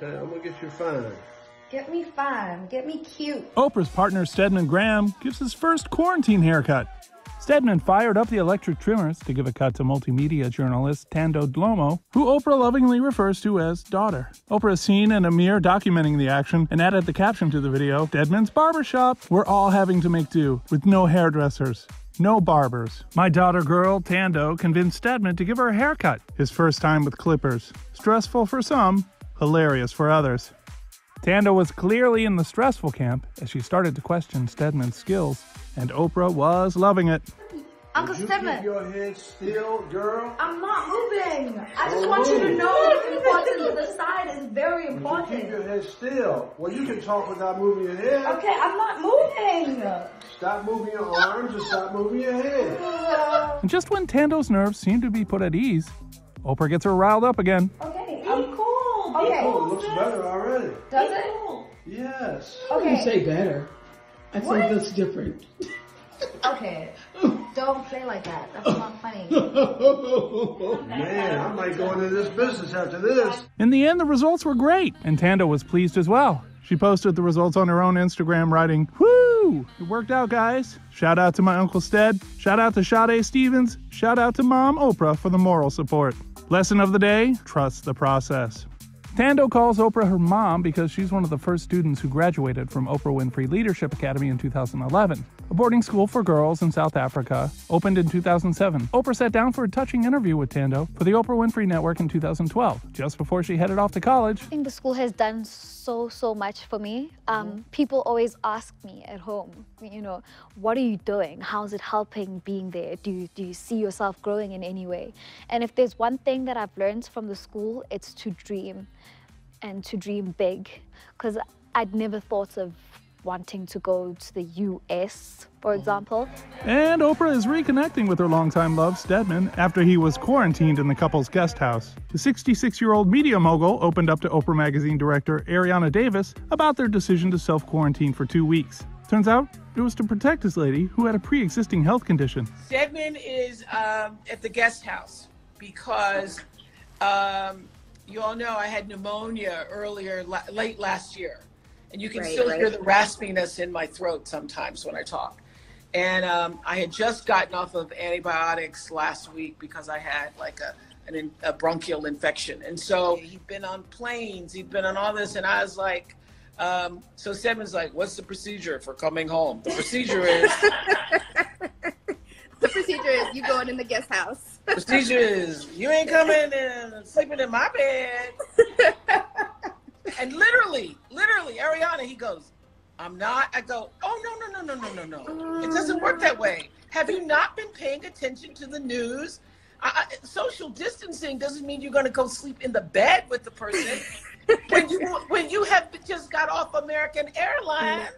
Okay, I'm gonna get you fine. Get me fine. Get me cute. Oprah's partner Stedman Graham gives his first quarantine haircut. Stedman fired up the electric trimmers to give a cut to multimedia journalist Thando Dlomo, who Oprah lovingly refers to as daughter. Oprah is seen in a mirror documenting the action and added the caption to the video Stedman's barbershop. We're all having to make do with no hairdressers. No barbers. My daughter girl, Tando, convinced Stedman to give her a haircut. His first time with clippers. Stressful for some, hilarious for others. Thando was clearly in the stressful camp as she started to question Stedman's skills, and Oprah was loving it. Uncle Would you Stedman, keep your head still, girl? I'm not moving. I just Oh, want you to move. know the importance of the side is very important. you keep your head still? Well, you can talk without moving your head. Okay, I'm not moving. Stop moving your arms and stop moving your head. And just when Thando's nerves seemed to be put at ease, Oprah gets her riled up again. okay, Okay. Oh, cool, it looks better already. Does Be it? cool. Yes. I wouldn't say better. I What? think that's different. Okay. Don't play like that. That's not funny. Man, I might go into this business after this. In the end, the results were great, and Thando was pleased as well. She posted the results on her own Instagram, writing, Woo! It worked out, guys. Shout out to my Uncle Stead. Shout out to Sade Stevens. Shout out to Mom Oprah for the moral support. Lesson of the day trust the process. Thando calls Oprah her mom because she's one of the first students who graduated from Oprah Winfrey Leadership Academy in 2011. A boarding school for girls in South Africa opened in 2007. Oprah sat down for a touching interview with Thando for the Oprah Winfrey Network in 2012, just before she headed off to college. I think the school has done so, so so much for me. Um, People always ask me at home, you know, what are you doing? How's it helping being there? Do you, do you see yourself growing in any way? And if there's one thing that I've learned from the school, it's to dream and to dream big. Because I'd never thought of wanting to go to the US, for example. And Oprah is reconnecting with her longtime love, Stedman, after he was quarantined in the couple's guest house. The 66 year old media mogul opened up to Oprah Magazine director Arianna Davis about their decision to self quarantine for two weeks. Turns out it was to protect his lady who had a pre existing health condition. Stedman is um, at the guest house because um, you all know I had pneumonia earlier, late last year. And you can Right, still hear the raspiness in my throat sometimes when I talk. And um, I had just gotten off of antibiotics last week because I had like a, an, in- a bronchial infection. And so he'd been on planes, he'd been on all this. And I was like, um, so Stedman's like, what's the procedure for coming home? The procedure is. The procedure is you going in the guest house. The procedure is you ain't coming and sleeping in my bed. and literally, literally, Arianna, he goes, I'm not. I go, oh no, no, no, no, no, no, no. It doesn't work that way. Have you not been paying attention to the news? I, I, social distancing doesn't mean you're going to go sleep in the bed with the person. when you when you have just got off American Airlines